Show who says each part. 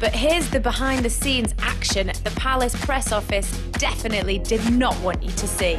Speaker 1: But here's the behind the scenes action the Palace press office definitely did not want you to see.